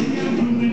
Sempre